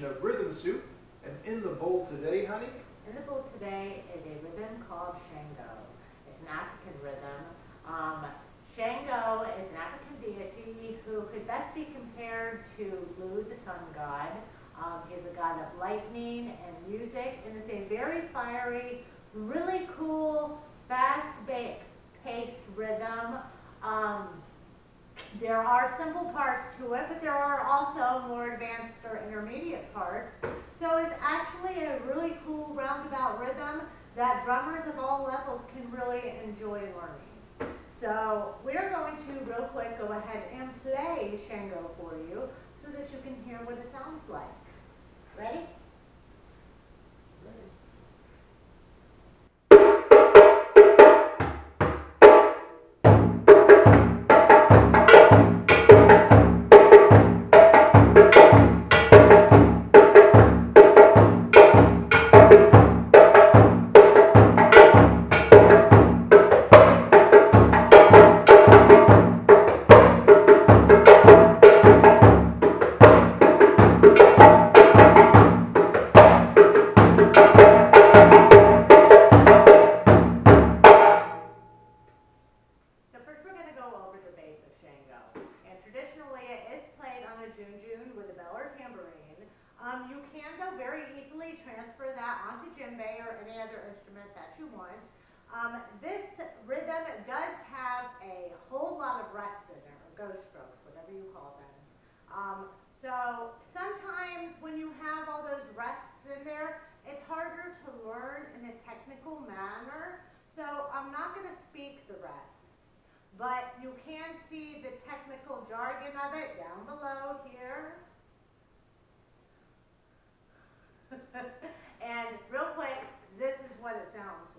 edition of Rhythm Soup, and in the bowl today, honey, In the bowl today is a rhythm called Shango. It's an African rhythm. Um, Shango is an African deity who could best be compared to Lu, the sun god. Um, he's a god of lightning and music, and it's a very fiery, really cool, fast-paced rhythm. Um, there simple parts to it, but there are also more advanced or intermediate parts. So it's actually a really cool roundabout rhythm that drummers of all levels can really enjoy learning. So we're going to real quick go ahead and play Shango for you so that you can hear what it sounds like. Ready? A djun djun with a bell or tambourine. Um, you can though very easily transfer that onto djembe or any other instrument that you want. Um, this rhythm does have a whole lot of rests in there, or ghost strokes, whatever you call them. Um, so sometimes when you have all those rests in there, it's harder to learn in a technical manner. So I'm not going to speak the rests, but you can see the technical jargon of it down below here. and real quick, this is what it sounds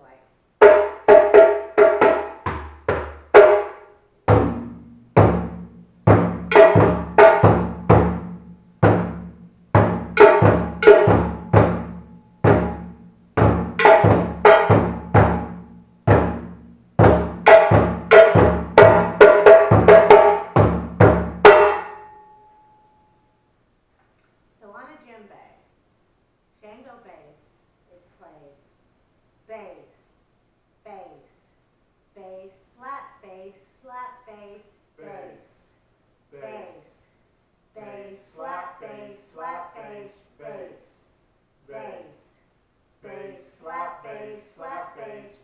bass, slap bass,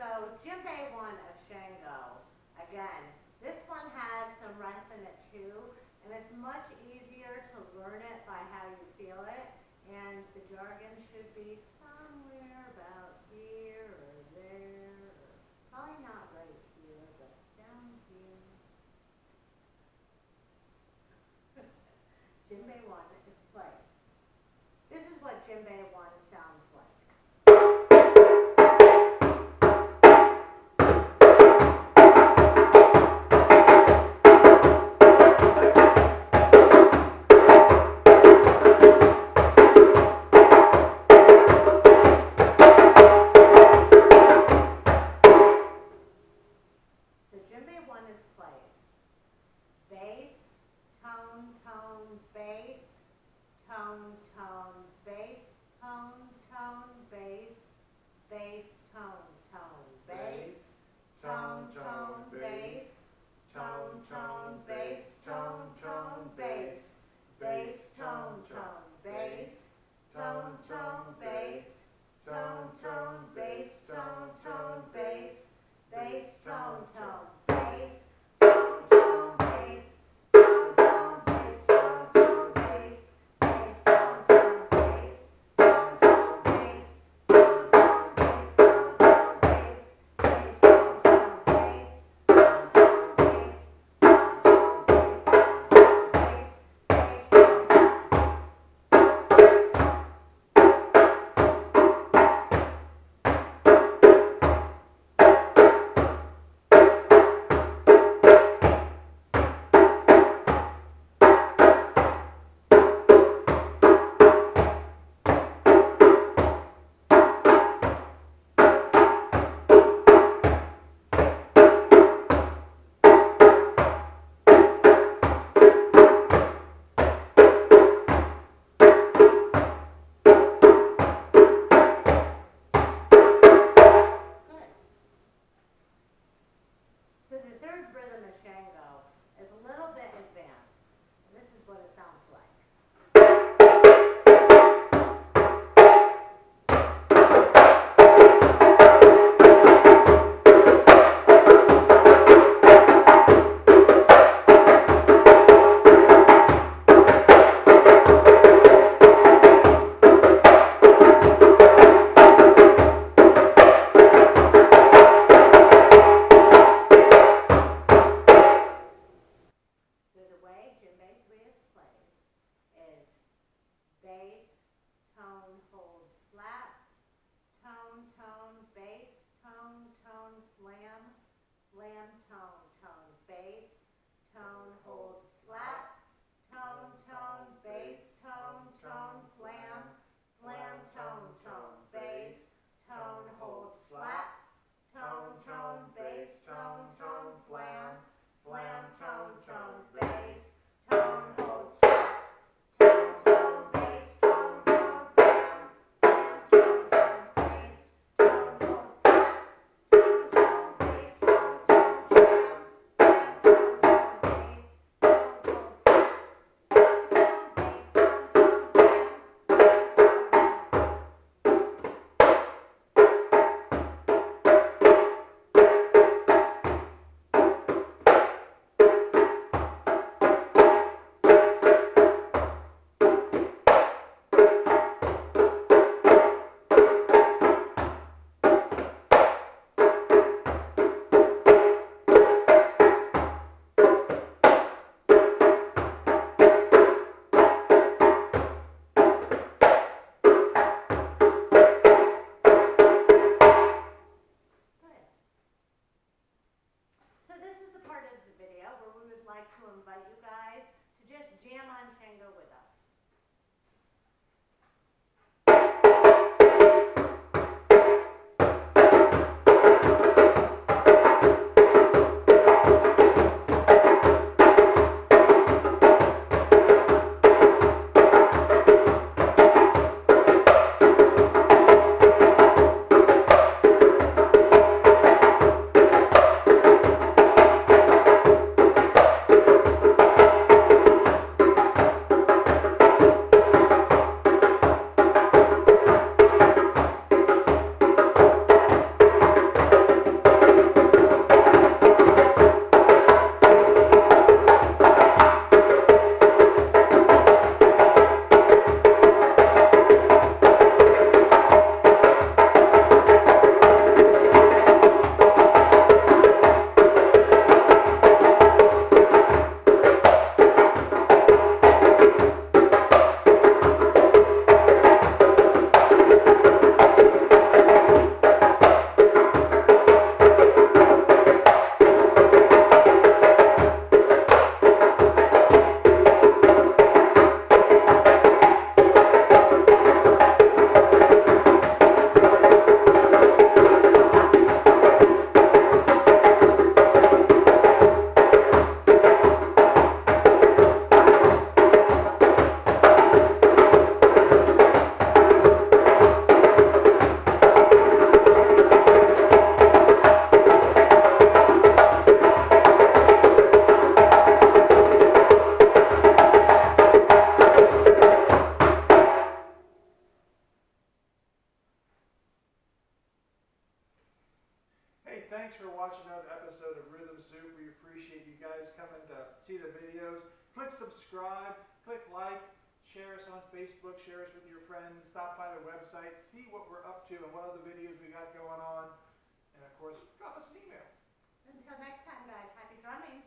So djembe one of Shango, again, this one has some rest in it too, and it's much easier to learn it by how you feel it, and the jargon should be one is played. Bass, tone, tone, bass, tone, tone, bass, tone, tone, bass, bass, tone, tone, bass, tone, tone, bass, tone, tone, bass, tone, tone, bass, bass, bass, tone, hold, slap, tone, tone, bass, tone, tone, flam, flam, part of the video where we would like to invite you guys to just jam on Shango with subscribe, click like, share us on Facebook, share us with your friends, stop by the website, see what we're up to and what other videos we got going on. And of course, drop us an email. Until next time, guys, happy drumming.